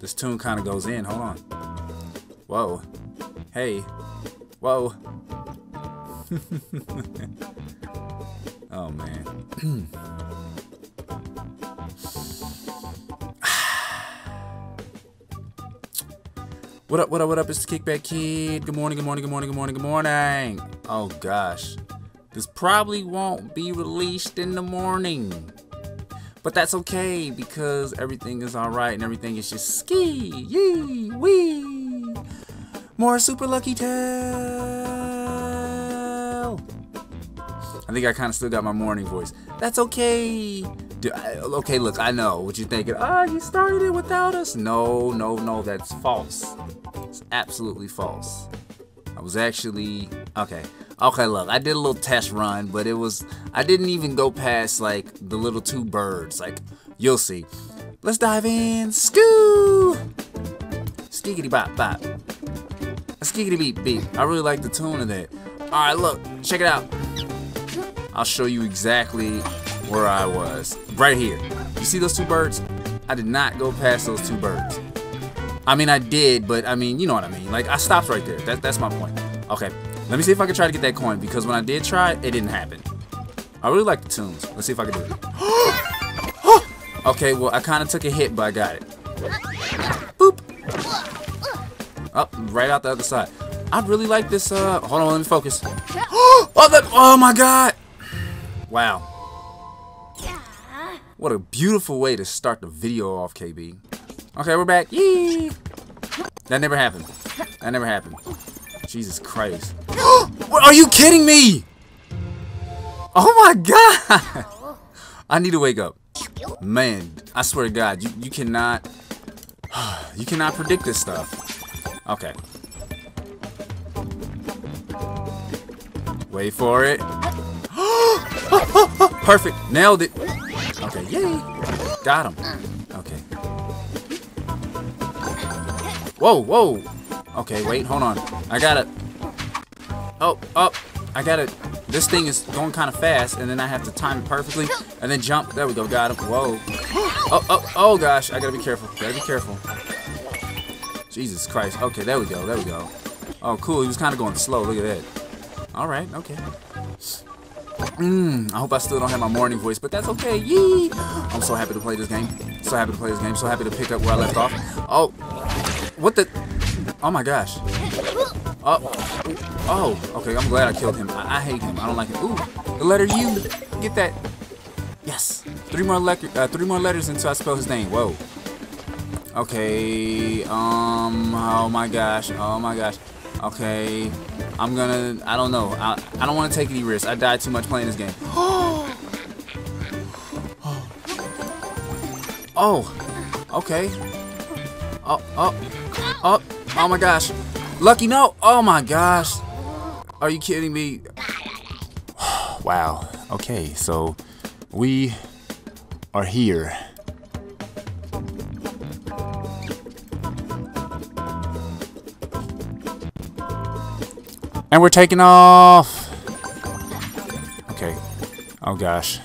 This tune kind of goes in. Hold on. Whoa. Hey. Whoa. oh man. What up, what up, what up? It's the Kickback Kid. Good morning, good morning, good morning, good morning, good morning. Oh gosh. This probably won't be released in the morning. But that's okay because everything is alright and everything is just ski, yee, wee. More super lucky tale. I think I kind of still got my morning voice. That's okay. I, okay, look, I know what you're thinking. Ah, you started it without us. No, no, no, that's false. It's absolutely false. I was actually okay. Okay, look, I did a little test run, but it was I didn't even go past like the little two birds. Like you'll see. Let's dive in. Skoo. Skiggity bop bop. Skiggity beep beep. I really like the tune of that. All right, look, check it out. I'll show you exactly where I was. Right here. You see those two birds? I did not go past those two birds. I mean, I did, but I mean, you know what I mean. Like, I stopped right there. That, that's my point. Okay, let me see if I can try to get that coin, because when I did try, it didn't happen. I really like the tunes. Let's see if I can do it. okay, well, I kind of took a hit, but I got it. Boop. Up, oh, right out the other side. I really like this, uh, hold on, let me focus. oh, that, oh my god! Wow. What a beautiful way to start the video off, KB. Okay, we're back. Yee! That never happened. That never happened. Jesus Christ. Are you kidding me? Oh my god! I need to wake up. Man, I swear to God, you, you cannot... You cannot predict this stuff. Okay. Wait for it. Perfect. Nailed it. Okay, yay. Got him. Okay. Whoa, whoa. Okay, wait, hold on. I got it. Oh, oh, I got it. This thing is going kind of fast, and then I have to time it perfectly, and then jump. There we go, got him. Whoa. Oh, oh, oh, gosh. I gotta be careful. Gotta be careful. Jesus Christ. Okay, there we go, there we go. Oh, cool. He was kind of going slow. Look at that. All right, okay. Mmm, I hope I still don't have my morning voice, but that's okay. Yee! I'm so happy to play this game. So happy to play this game. So happy to pick up where I left off. Oh, what the? Oh my gosh. Oh, oh, okay. I'm glad I killed him. I, I hate him. I don't like him. Ooh, the letter U. Get that. Yes. Three more letter, uh, three more letters until I spell his name. Whoa. Okay. Um. Oh my gosh. Oh my gosh. Okay. I'm gonna. I don't know. I, I don't want to take any risks. I died too much playing this game. oh. Okay. Oh. Oh. Oh. Oh my gosh. Lucky no. Oh my gosh. Are you kidding me? wow. Okay. So we are here. And we're taking off. Okay. Oh gosh.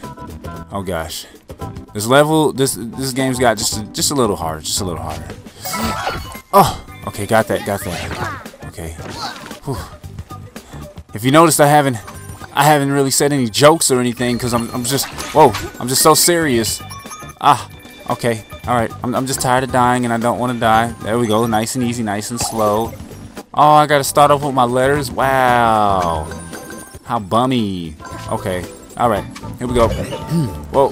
Oh gosh. This level, this this game's got just a, just a little harder, just a little harder. Oh, okay, got that, got that. If you noticed, I haven't I haven't really said any jokes or anything because I'm I'm just whoa, I'm just so serious. Ah, okay, all right. I'm I'm just tired of dying and I don't want to die. There we go, nice and easy, nice and slow. Oh, I gotta start off with my letters? Wow. How bummy. Okay. Alright. Here we go. Whoa.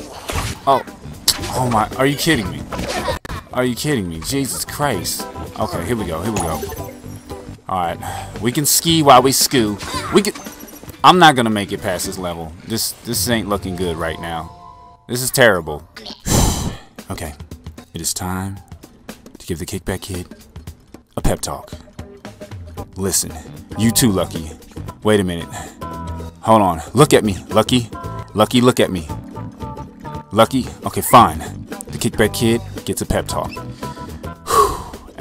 Oh. Oh my. Are you kidding me? Are you kidding me? Jesus Christ. Okay, here we go. Here we go. Alright. We can ski while we skoo. We can... I'm not gonna make it past this level. This this ain't looking good right now. This is terrible. okay. It is time to give the Kickback Kid a pep talk. Listen, you too, Lucky. Wait a minute. Hold on. Look at me, Lucky. Lucky, look at me. Lucky? Okay, fine. The kickback kid gets a pep talk.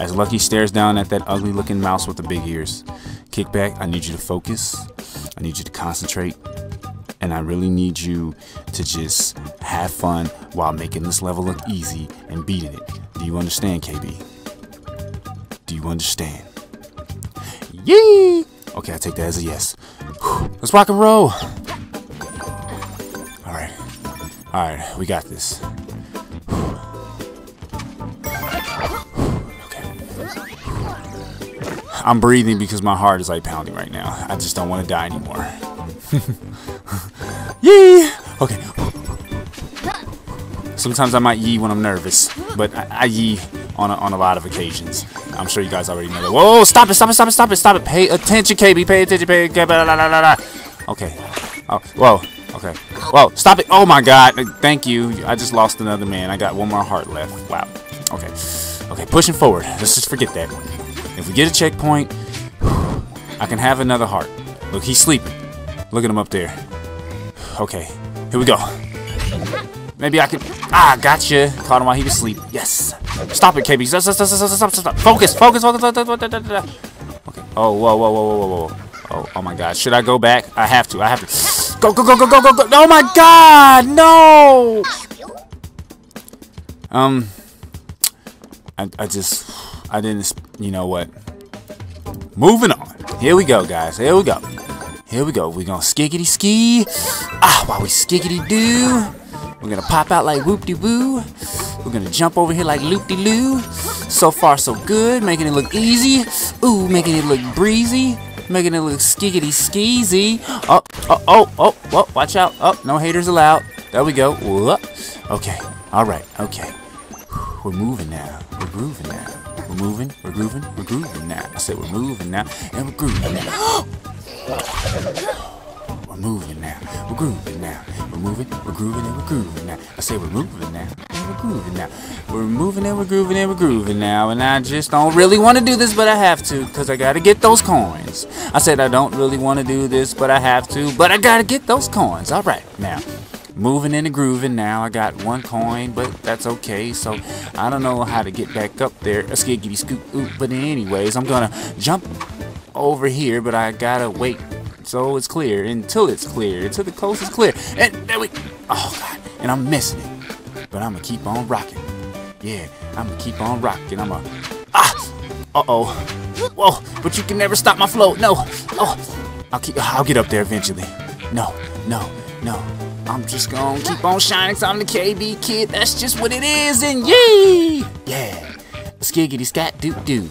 As Lucky stares down at that ugly looking mouse with the big ears. Kickback, I need you to focus. I need you to concentrate. And I really need you to just have fun while making this level look easy and beating it. Do you understand, KB? Do you understand? Yee! Okay, I take that as a yes. Whew. Let's rock and roll. All right. All right, we got this. I'm breathing because my heart is like pounding right now. I just don't want to die anymore. Yee! Okay. Sometimes I might yee when I'm nervous, but I, I yee on a, on a lot of occasions. I'm sure you guys already know that. Whoa! Stop it! Stop it! Stop it! Stop it! Stop it! Pay attention, KB. Pay attention. Pay attention. Okay. Oh. Whoa. Okay. Whoa! Stop it! Oh my God! Thank you. I just lost another man. I got one more heart left. Wow. Okay. Okay. Pushing forward. Let's just forget that. If we get a checkpoint, I can have another heart. Look, he's sleeping. Look at him up there. Okay. Here we go. Maybe I can. Ah, gotcha. Caught him while he was asleep. Yes. Stop it, KB. Stop, stop, stop, stop, stop, stop. Focus, focus, focus. Okay. Oh, whoa, whoa, whoa, whoa, whoa, whoa. Oh, oh my God. Should I go back? I have to. I have to. Go, go, go, go, go, go, go. Oh my God. No. Um. I, I just. I didn't. You know what? Moving on. Here we go, guys. Here we go. Here we go. We're gonna skiggity ski. Ah, while we skiggity do. We're gonna pop out like whoop de woo. We're gonna jump over here like loop de loo. So far, so good. Making it look easy. Ooh, making it look breezy. Making it look skiggity skeezy. Oh, oh, oh, oh, oh, watch out. Oh, no haters allowed. There we go. Whoop. Okay. All right. Okay. We're moving now. We're grooving now. We're moving. We're grooving. We're grooving now. I said we're moving now, and we're grooving now. We're moving now. We're grooving now. We're moving. We're grooving and we're grooving now. I say we're moving now. And we're grooving now. We're moving and we're grooving and we're grooving now. And I just don't really want to do this, but I have to because I got to get those coins. I said I don't really want to do this, but I have to. But I got to get those coins. All right. Now, moving and grooving now. I got one coin, but that's okay. So I don't know how to get back up there. A skiggity scoop. Oop. But anyways, I'm to jump over here, but I got to wait so it's clear until it's clear until the coast is clear and there we oh god and i'm missing it but i'm gonna keep on rocking yeah i'm gonna keep on rocking i'm gonna ah uh-oh whoa but you can never stop my flow no oh i'll keep i'll get up there eventually no no no i'm just gonna keep on shining cause i'm the kb kid that's just what it is and yee yeah skiggity scat doo doo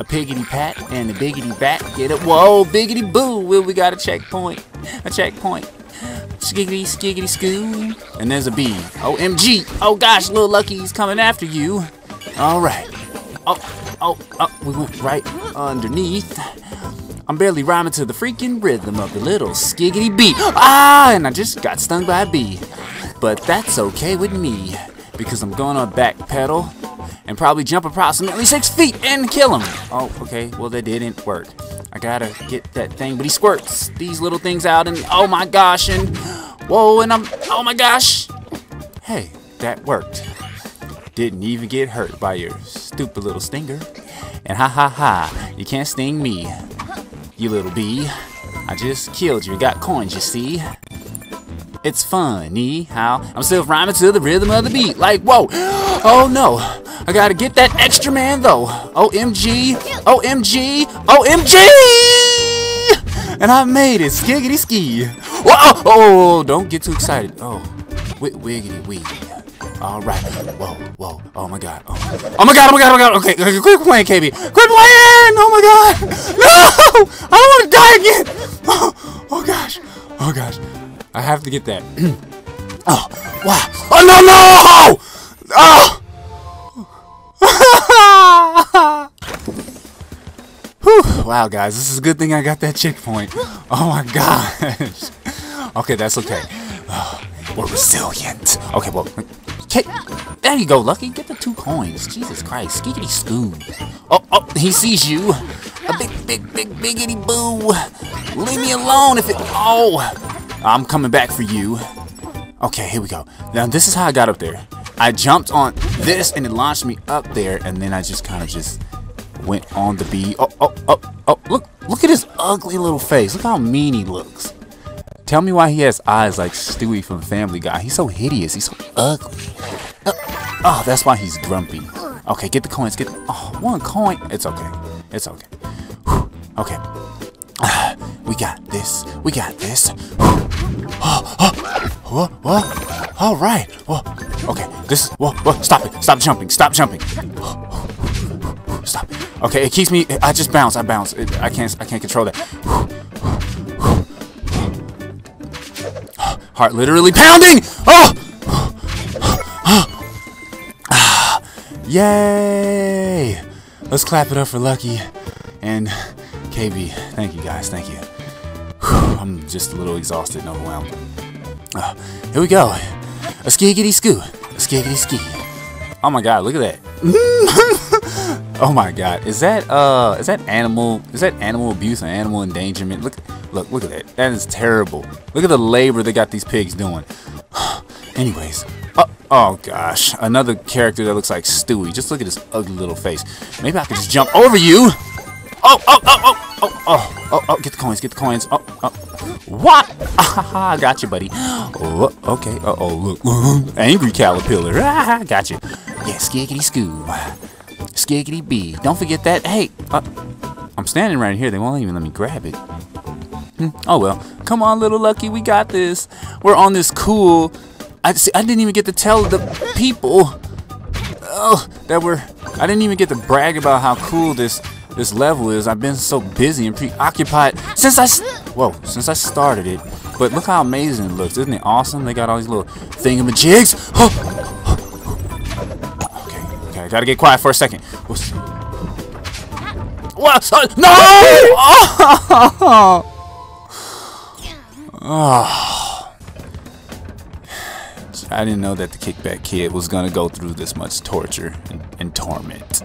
a piggity pat and a biggity bat. Get it? Whoa, biggity boo! Well, we got a checkpoint. A checkpoint. Skiggity, skiggity, scoo. And there's a B. OMG! Oh gosh, little Lucky's coming after you. Alright. Oh, oh, oh, we went right underneath. I'm barely rhyming to the freaking rhythm of the little skiggity bee. Ah, and I just got stung by a bee. But that's okay with me, because I'm gonna backpedal and probably jump approximately six feet and kill him. Oh, okay, well that didn't work. I gotta get that thing, but he squirts these little things out and oh my gosh, and whoa, and I'm, oh my gosh. Hey, that worked. Didn't even get hurt by your stupid little stinger. And ha ha ha, you can't sting me, you little bee. I just killed you, got coins, you see. It's funny how I'm still rhyming to the rhythm of the beat. Like, whoa, oh no, I gotta get that extra man though. OMG, OMG, OMG! And I made it, skiggity ski. Whoa, oh, oh, oh, oh don't get too excited. Oh, wiggity wee. All right. Whoa, whoa. Oh my god. Oh. oh my god. Oh my god. Oh my god. Okay, okay, quit playing, KB. Quit playing. Oh my god. No! I don't want to die again. Oh, oh gosh. Oh gosh. I have to get that. oh, wow. Oh no no! Oh. Wow, guys, this is a good thing I got that checkpoint. Oh my gosh. Okay, that's okay. Oh, we're resilient. Okay, well, okay, there you go, Lucky. Get the two coins. Jesus Christ, skiggity scoo. Oh, oh, he sees you. A big, big, big, biggity boo. Leave me alone if it. Oh, I'm coming back for you. Okay, here we go. Now, this is how I got up there. I jumped on this and it launched me up there, and then I just kind of just went on the bee. Oh, oh, oh, oh, look, look at his ugly little face. Look how mean he looks. Tell me why he has eyes like Stewie from Family Guy. He's so hideous. He's so ugly. Uh, oh, that's why he's grumpy. Okay, get the coins. Get the, oh, one coin. It's okay. It's okay. Okay. We got this. We got this. what? What? All right. Okay. This. Whoa, whoa. Stop it. Stop jumping. Stop jumping. Stop. Okay, it keeps me. I just bounce. I bounce. I can't. I can't control that. Heart literally pounding. Oh. Yay! Let's clap it up for Lucky and KB. Thank you guys. Thank you. Whew, I'm just a little exhausted and overwhelmed. Uh, here we go. A skiggity skoo. A skiggity ski. Oh my god, look at that. oh my god. Is that uh is that animal is that animal abuse or animal endangerment? Look look look at that. That is terrible. Look at the labor they got these pigs doing. Anyways, Oh oh, gosh, another character that looks like Stewie. Just look at his ugly little face. Maybe I could just jump over you. Oh, oh, oh, oh, oh, oh, oh, oh, get the coins, get the coins. Oh, oh. What? I got you, buddy. Oh, okay. Uh oh, look. Angry caterpillar. Ah, got you. Yeah, skiggity scoo. Skiggity bee. Don't forget that. Hey, uh, I'm standing right here. They won't even let me grab it. Hmm. Oh well. Come on, little Lucky. We got this. We're on this cool I, see, I didn't even get to tell the people oh, that were. I didn't even get to brag about how cool this this level is. I've been so busy and preoccupied since I whoa since I started it. But look how amazing it looks, isn't it awesome? They got all these little thingamajigs. okay, okay, I gotta get quiet for a second. What's, what? No! Oh! Oh. I didn't know that the Kickback Kid was gonna go through this much torture and, and torment.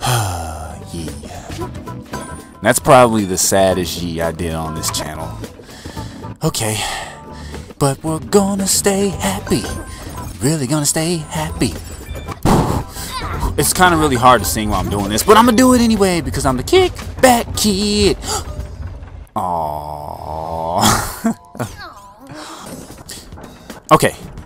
yeah. That's probably the saddest yee I did on this channel. Okay. But we're gonna stay happy. Really gonna stay happy. It's kind of really hard to sing while I'm doing this, but I'm gonna do it anyway because I'm the Kickback Kid.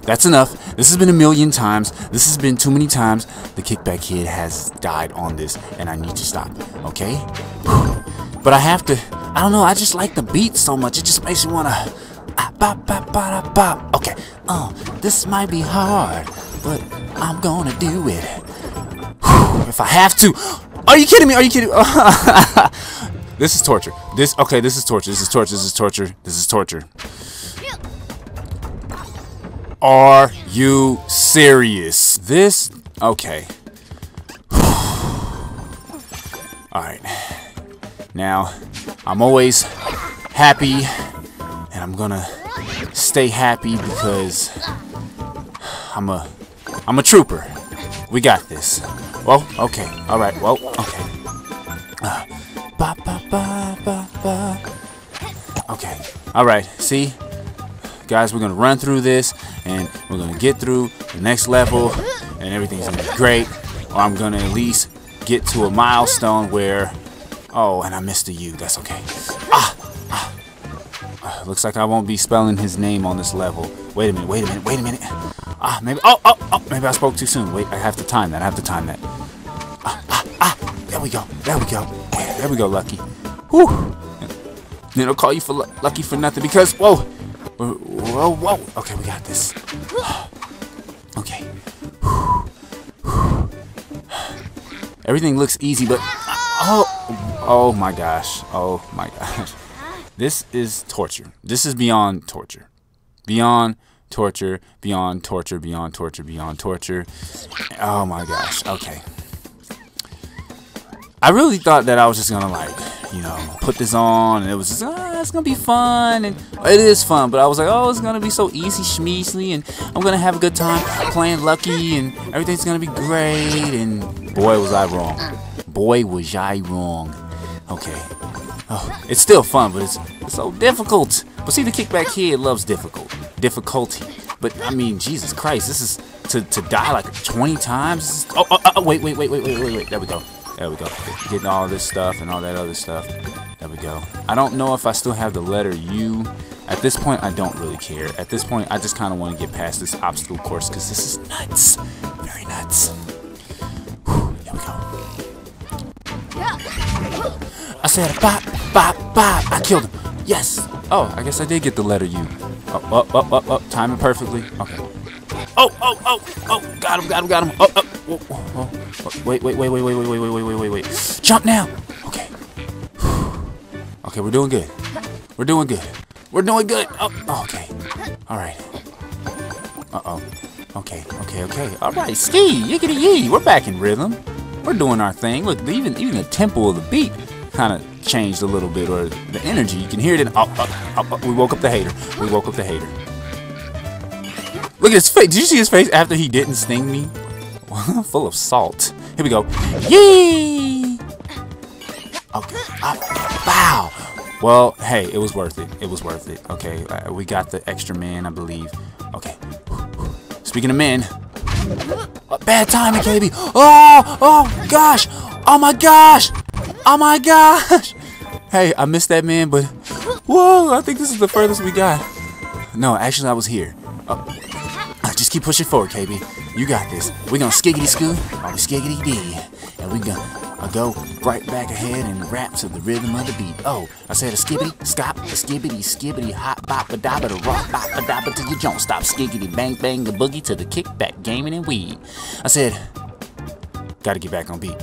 That's enough. This has been a million times. This has been too many times. The Kickback Kid has died on this, and I need to stop, okay? But I have to, I don't know, I just like the beat so much. It just makes me ah, bop, bop, bop, bop. Okay, oh, this might be hard, but I'm gonna do it. If I have to. Are you kidding me? Are you kidding? this is torture. This, okay, this is torture. This is torture. This is torture. This is torture. Are you serious? This, okay. Alright. Now, I'm always happy, and I'm gonna stay happy because I'm a, I'm a trooper. We got this. Well, okay. Alright, well, okay. Uh, ba, ba, ba. Okay. Alright, see? Guys, we're gonna run through this and we're gonna get through the next level and everything's gonna be great. Or I'm gonna at least get to a milestone where oh and I missed a U that's okay. Ah, ah. Uh, looks like I won't be spelling his name on this level. Wait a minute wait a minute wait a minute. Ah maybe oh oh, oh maybe I spoke too soon. Wait I have to time that I have to time that. Ah ah ah there we go there we go there we go lucky. Whew. Then I'll call you for lucky for nothing because whoa Whoa, whoa. Okay, we got this. Okay. Everything looks easy, but... Oh! Oh my gosh. Oh my gosh. This is torture. This is beyond torture. Beyond torture, beyond torture, beyond torture, beyond torture. Oh my gosh. Okay. I really thought that I was just gonna like you know, put this on, and it was just, ah, it's gonna be fun, and it is fun. But I was like, oh, it's gonna be so easy, schmeasly, and I'm gonna have a good time playing Lucky, and everything's gonna be great. And boy, was I wrong. Boy, was I wrong. Okay. Oh, it's still fun, but it's, it's so difficult. But see, the kickback kid loves difficult, difficulty. But I mean, Jesus Christ, this is to to die like 20 times. oh, oh, oh, wait, wait, wait, wait, wait, wait, wait. There we go. There we go. Getting all this stuff and all that other stuff. There we go. I don't know if I still have the letter U. At this point, I don't really care. At this point, I just kind of want to get past this obstacle course because this is nuts. Very nuts. Whew, here we go. I said bop, bop, bop. I killed him. Yes. Oh, I guess I did get the letter U. Up, up, up, up, up. Timing perfectly. Okay. Oh, oh, oh, oh. Got him, got him, got him. Oh, oh, oh, oh. oh. Wait, wait, wait, wait, wait, wait, wait, wait, wait, wait, wait, wait. Jump now. Okay. Okay, we're doing good. We're doing good. We're doing good. Oh, oh, okay. All right. Uh-oh. Okay, okay, okay. All right, ski, yiggity yee. We're back in rhythm. We're doing our thing. Look, even even the tempo of the beat kind of changed a little bit, or the energy. You can hear it. In, oh, oh, oh, we woke up the hater. We woke up the hater. Look at his face. Did you see his face after he didn't sting me? Full of salt. Here we go. Yee! Okay. Uh, wow. Well, hey, it was worth it. It was worth it. Okay, uh, we got the extra man, I believe. Okay. Speaking of men, bad timing, KB. Oh, oh gosh. Oh my gosh. Oh my gosh. Hey, I missed that man, but whoa, I think this is the furthest we got. No, actually, I was here. Uh, keep pushing forward, KB. You got this. We're gonna skiggity scoot, on the skiggity dee, and we gonna go right back ahead and rap to the rhythm of the beat. Oh, I said a skibbity, scop, a skibbity, skibbity, hop, bop, a dabba, a rock, bop, a dabba till you don't stop, skiggity, bang, bang, the boogie to the kickback, gaming and weed. I said, gotta get back on beat.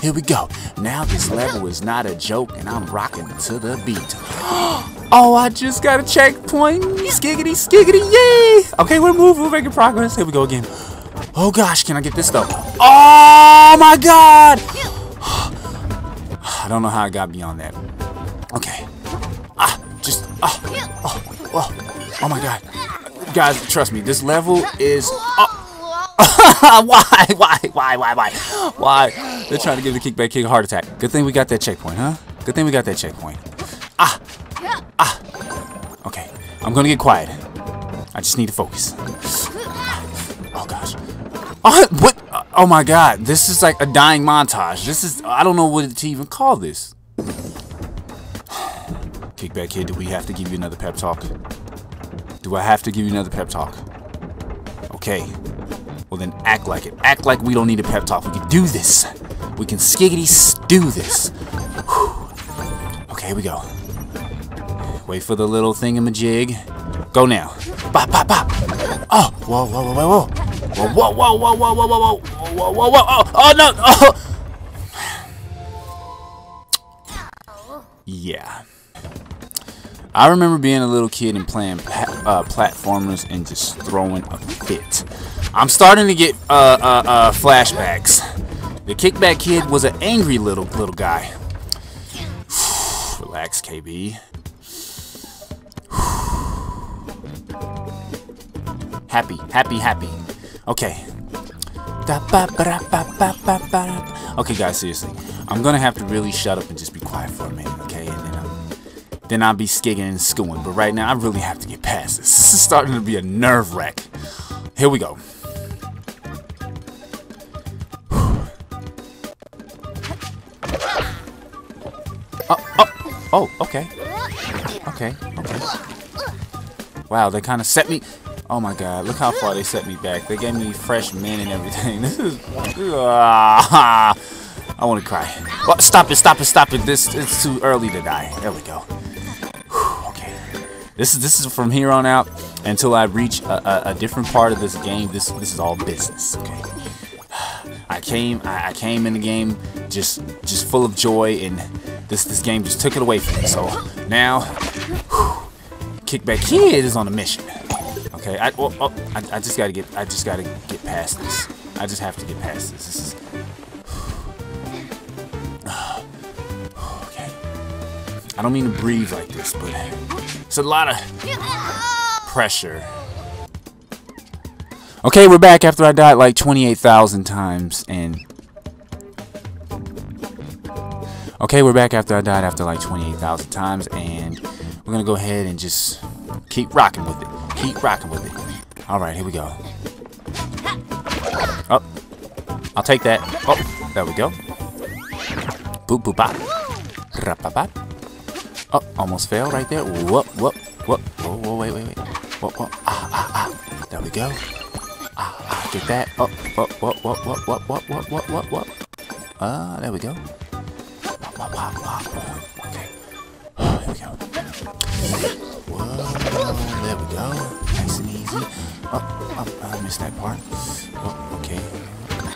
Here we go. Now this level is not a joke, and I'm rocking to the beat. Oh, I just got a checkpoint. Skiggity, skiggity, yay! Okay, we're moving, we're making progress. Here we go again. Oh gosh, can I get this though? Oh my god! I don't know how I got beyond that. Okay. Ah, just, ah, oh, oh, oh my god. Guys, trust me, this level is, oh. why, why, why, why, why, why? They're trying to give the kickback kick a heart attack. Good thing we got that checkpoint, huh? Good thing we got that checkpoint. Ah, ah. Okay, I'm gonna get quiet. I just need to focus. Oh gosh. Oh, what? Oh my god, this is like a dying montage. This is, I don't know what to even call this. Kickback Kid, do we have to give you another pep talk? Do I have to give you another pep talk? Okay. Well then act like it. Act like we don't need a pep talk. We can do this. We can skiggity do this. Whew. Okay, here we go. Wait for the little thingamajig. Go now. Bop, bop, bop. Oh, whoa, whoa, whoa, whoa, whoa. Whoa, whoa, whoa, whoa, whoa, whoa, whoa, whoa, whoa, whoa, oh, oh, no, oh. Yeah. I remember being a little kid and playing uh, platformers and just throwing a fit. I'm starting to get uh, uh, uh, flashbacks. The kickback kid was an angry little little guy. Relax, KB. happy, happy, happy. Okay. Okay, guys, seriously. I'm gonna have to really shut up and just be quiet for a minute, okay? And then, um, then I'll be skigging and skooing. But right now, I really have to get past this. This is starting to be a nerve wreck. Here we go. Okay, okay. Wow, they kind of set me... Oh my god, look how far they set me back. They gave me fresh men and everything. This is... Uh, I want to cry. Stop it, stop it, stop it. This It's too early to die. There we go. Okay. This is this is from here on out until I reach a, a, a, different part of this game. This this is all business. Okay. I came I, came in the game just just full of joy and this this game just took it away from me. So now, Kickback Kid is on a mission. Okay, I, well, oh, I, I just gotta get, I just gotta get past this. I just have to get past this. This is, okay. I don't mean to breathe like this, but it's a lot of pressure. Okay, we're back after I died like 28,000 times, and... Okay, we're back after I died after like 28,000 times, and we're gonna go ahead and just keep rocking with it. Keep rocking with it. Alright, here we go. Oh. I'll take that. Oh, there we go. Boop boop bop. Rap Oh, almost fell right there. Whoop, whoop, whoop. Whoa, whoa, wait, wait, wait. Whoop, whoop. Ah, ah, ah. There we go. Ah, ah, get that. Oh, whoop, whoop, whoop, whoop, whoop, whoop, whoop, whoop, whoop. Ah, there we go. wop, wop, wop. Okay. Whoa, there we go. Nice and easy. Oh, oh, I missed that part. Oh, okay.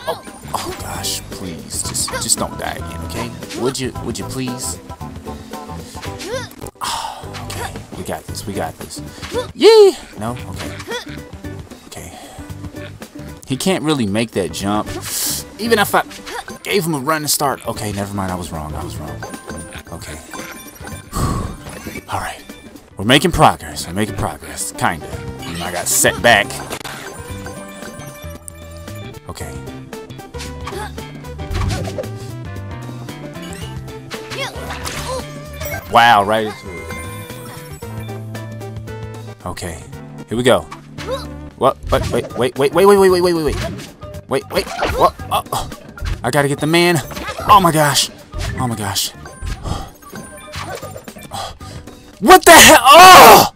Oh, oh gosh, please, just, just don't die again, okay? Would you, would you please? Oh, okay, we got this, we got this. Yee! No? Okay. Okay. He can't really make that jump. Even if I gave him a running start. Okay, never mind, I was wrong, I was wrong. We're making progress. We're making progress. Kinda. I got set back. Okay. Wow, right into it. Okay. Here we go. What? Wait, wait, wait, wait, wait, wait, wait, wait, wait, wait. Wait, wait. What? Oh. I gotta get the man. Oh my gosh. Oh my gosh. What the hell? Oh!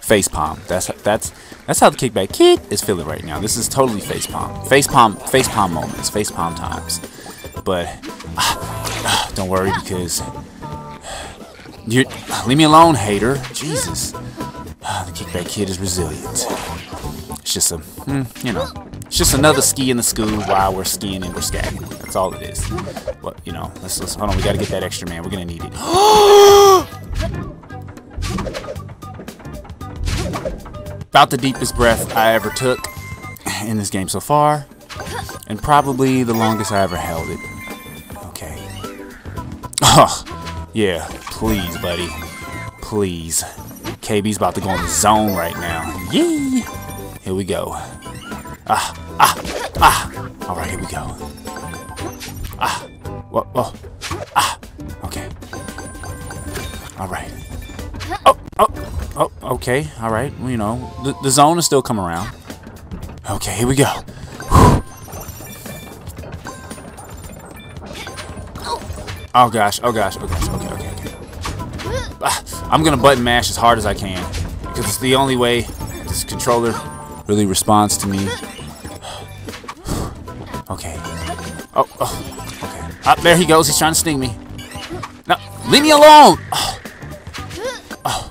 Face palm. That's that's that's how the kickback kid is feeling right now. This is totally face palm. Face palm. Face palm moments. Face palm times. But uh, don't worry because you leave me alone, hater. Jesus. Uh, the kickback kid is resilient. It's just a, mm, you know, it's just another ski in the school while we're skiing and we're scatting. That's all it is. But, you know, let's, let's, hold on, we gotta get that extra man. We're gonna need it. About the deepest breath I ever took in this game so far. And probably the longest I ever held it. Okay. Oh, yeah, please, buddy. Please. KB's about to go in the zone right now. Yee! Here we go. Ah, ah, ah. All right, here we go. Whoa, whoa. Ah, okay. All right. Oh, oh, oh, okay. All right. Well, you know, the, the zone is still coming around. Okay, here we go. Oh gosh, oh gosh, oh gosh, okay, okay, okay. Ah, I'm gonna button mash as hard as I can because it's the only way this controller really responds to me. Okay. Oh, oh, okay. Ah, there he goes. He's trying to sting me. No, leave me alone! Oh. Oh.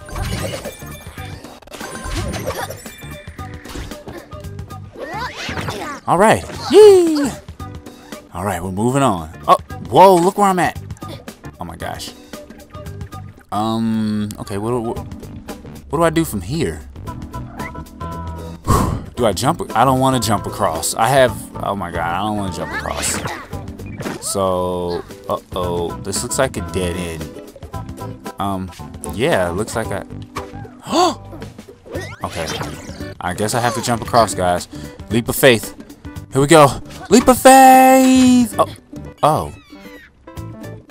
All right. Yee! All right, we're moving on. Oh, whoa, look where I'm at. Oh my gosh. Um, okay, what, what, what do I do from here? Do I jump? I don't want to jump across. I have, oh my god, I don't want to jump across. So, uh-oh, this looks like a dead end. Um, yeah, looks like I, Oh okay. I guess I have to jump across, guys. Leap of faith. Here we go. Leap of faith! Oh, oh.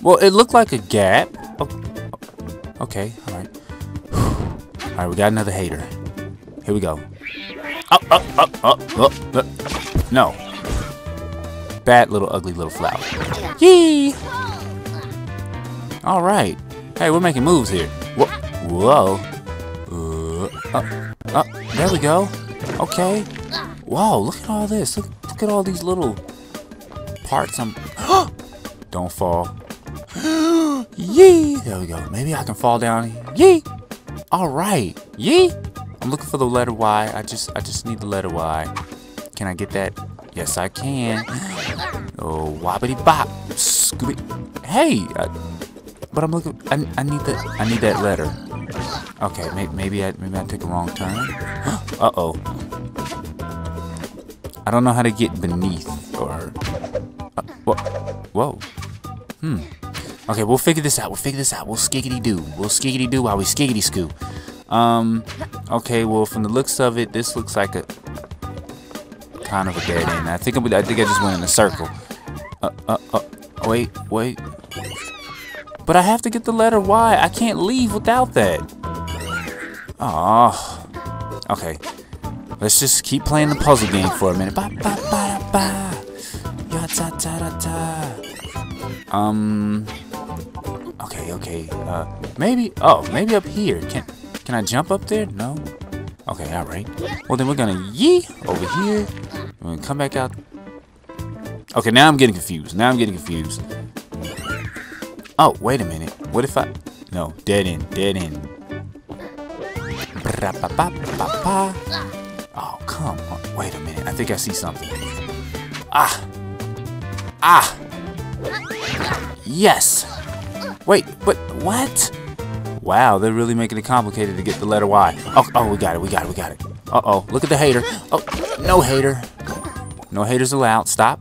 Well, it looked like a gap. Oh, okay, alright. Alright, we got another hater. Here we go. Up, up, up, up, up, up. No. Bad little ugly little flower. Yee! Alright. Hey, we're making moves here. Whoa. Whoa. Uh, up, up. There we go. Okay. Whoa, look at all this. Look, look at all these little parts. I'm. Don't fall. Yee! There we go. Maybe I can fall down. Yee! Alright. Yee! I'm looking for the letter Y. I just I just need the letter Y. Can I get that? Yes, I can. Oh, wobbity bop. Scooby. Hey! Uh, but I'm looking. I, I need that. I need that letter. Okay, may, maybe I maybe I took a wrong turn. uh oh. I don't know how to get beneath or. Uh, whoa. Whoa. Hmm. Okay, we'll figure this out. We'll figure this out. We'll skiggity do. We'll skiggity do while we skiggity scoo. Um, okay, well, from the looks of it, this looks like a kind of a dead end. I think I'm, I think I just went in a circle. Uh, uh, uh, wait, wait. But I have to get the letter Y. I can't leave without that. Oh. Okay. Let's just keep playing the puzzle game for a minute. Ba, ba, ba, ba. Ya, ta, ta, ta, ta. Um. Okay, okay. Uh, maybe. Oh, maybe up here. Can can I jump up there? No. Okay, all right. Well, then we're gonna yee over here. Come back out. Okay, now I'm getting confused. Now I'm getting confused. Oh, wait a minute. What if I... No, dead end, dead end. Oh, come on. Wait a minute. I think I see something. Ah. Ah. Yes. Wait, but what? Wow, they're really making it complicated to get the letter Y. Oh, oh, we got it, we got it, we got it. Uh-oh, look at the hater. Oh, no hater. No haters allowed. Stop.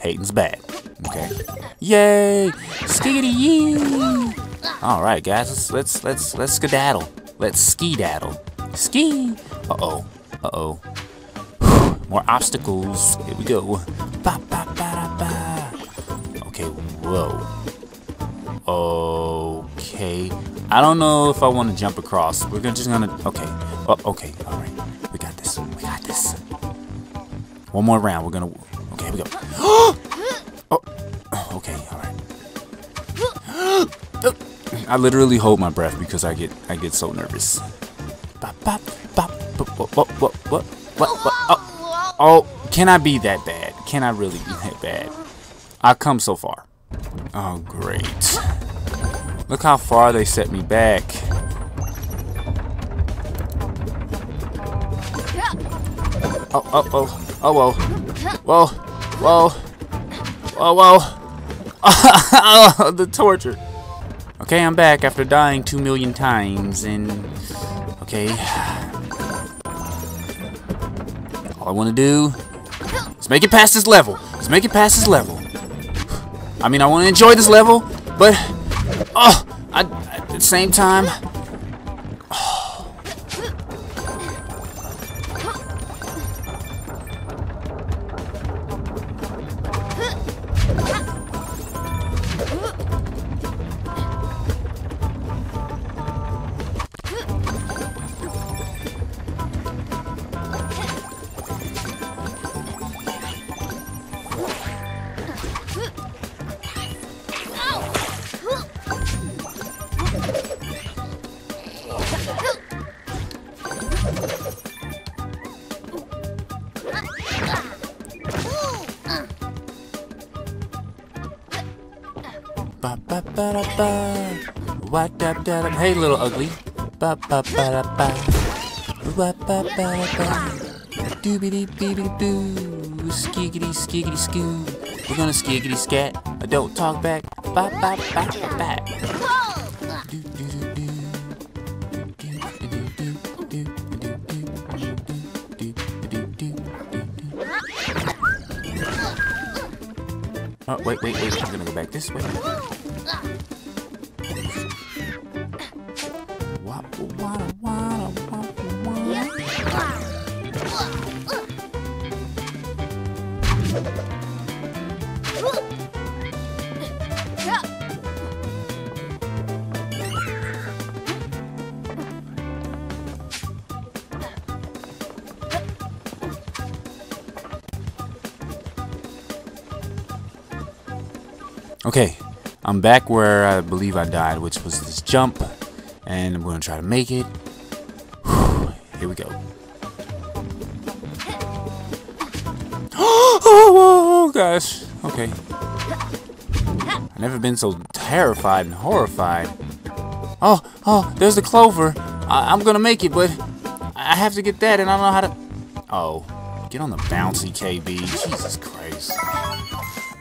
Hating's bad. Okay. Yay! Skiggity yee! All right, guys, let's let's let's let's skedaddle. Let's ski daddle. Ski. Uh oh. Uh oh. More obstacles. Here we go. Ba, ba, ba, ba. Okay. Whoa. Okay. I don't know if I want to jump across. We're just gonna. Okay. Oh, okay. One more round. We're gonna. Okay. Here we go. oh. Okay. All right. I literally hold my breath because I get I get so nervous. Bop, bop, bop, what, what, oh, oh, can I be that bad? Can I really be that bad? I've come so far. Oh, great. Look how far they set me back. Oh, oh, oh, oh, whoa. Whoa, whoa, whoa, whoa. oh, the torture. Okay, I'm back after dying two million times, and... Okay. All I want to do is make it past this level. Let's make it past this level. I mean, I want to enjoy this level, but... Oh! I, at the same time... Ba da ba. What da da da. Hey, little ugly. Ba ba ba da ba. What ba ba da ba. Doobity beebity boo. Skiggity skiggity skoo. We're gonna skiggity scat. I don't talk back. Ba ba ba ba. Do. Oh, wait, wait, wait. I'm gonna go back this way. Okay, I'm back where I believe I died, which was this jump, and I'm gonna try to make it. Whew, Here we go. Gosh. Okay. I've never been so terrified and horrified. Oh, oh, there's the clover. I I'm gonna make it, but I have to get that, and I don't know how to. Oh, get on the bouncy KB. Jesus Christ.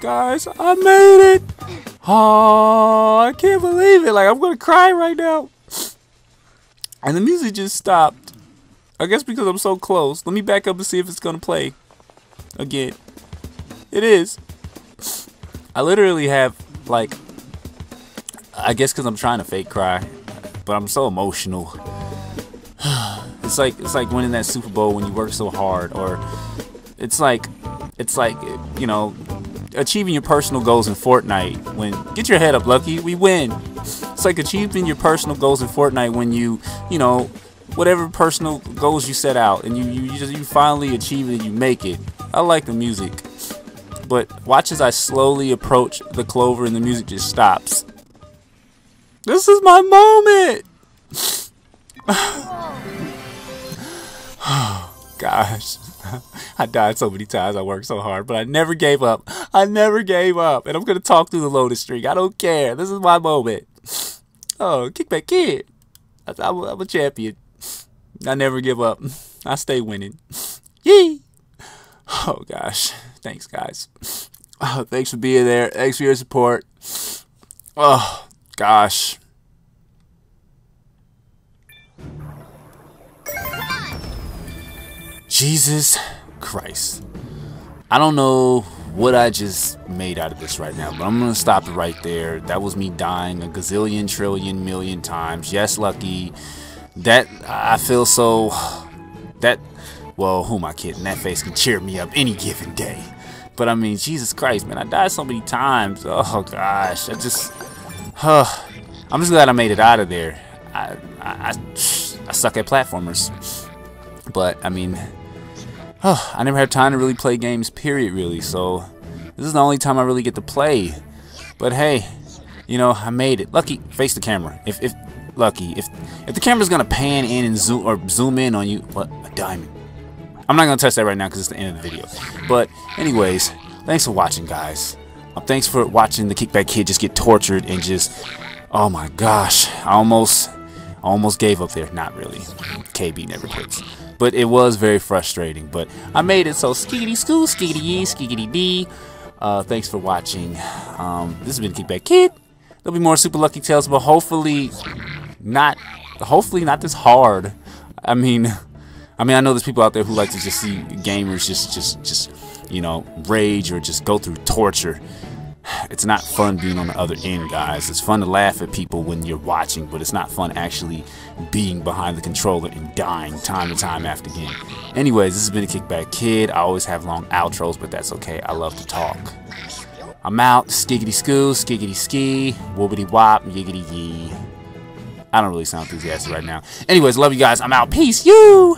Guys, I made it! Oh, I can't believe it. Like, I'm gonna cry right now. And the music just stopped. I guess because I'm so close. Let me back up and see if it's gonna play again. It is. I literally have, like, I guess because I'm trying to fake cry, but I'm so emotional. It's like it's like winning that Super Bowl when you work so hard, or it's like it's like you know achieving your personal goals in Fortnite. When get your head up, Lucky, we win. It's like achieving your personal goals in Fortnite when you you know whatever personal goals you set out and you you you, just, you finally achieve it, and you make it. I like the music, but watch as I slowly approach the clover and the music just stops. This is my moment. Oh gosh. I died so many times. I worked so hard, but I never gave up. I never gave up. And I'm going to talk through the Lotus streak. I don't care. This is my moment. Oh, Kickback Kid. I'm, I'm a champion. I never give up. I stay winning. Yee! Oh, gosh. Thanks, guys. Oh, thanks for being there. Thanks for your support. Oh, gosh. Jesus Christ. I don't know what I just made out of this right now, but I'm going to stop it right there. That was me dying a gazillion, trillion, million times. Yes, Lucky. That, I feel so, that, well, who am I kidding? That face can cheer me up any given day. But I mean, Jesus Christ, man, I died so many times. Oh, gosh. I just, huh. I'm just glad I made it out of there. I, I, I, I suck at platformers. But, I mean, oh, I never had time to really play games, period, really. So this is the only time I really get to play. But hey, you know, I made it. Lucky, face the camera. If, if Lucky, if if the camera's gonna pan in and zoom or zoom in on you, what a diamond. I'm not gonna touch that right now because it's the end of the video. But anyways, thanks for watching, guys. Uh, thanks for watching the Kickback Kid just get tortured and just, oh my gosh, I almost, I almost gave up there. Not really. KB never quits but it was very frustrating. But I made it, so skiggity school, skiggity yee, skiggity dee. Uh, thanks for watching. Um, this has been Kickback Kid. There'll be more Super Lucky Tales, but hopefully not. Hopefully not this hard. I mean, I mean, I know there's people out there who like to just see gamers just, just, just, you know, rage or just go through torture it's not fun being on the other end, guys. It's fun to laugh at people when you're watching, but it's not fun actually being behind the controller and dying time and time after again. Anyways, this has been a Kickback Kid. I always have long outros, but that's okay. I love to talk. I'm out. Skiggity skoo, skiggity ski, woobity wop, yiggity yee. I don't really sound enthusiastic right now. Anyways, love you guys. I'm out. Peace. You.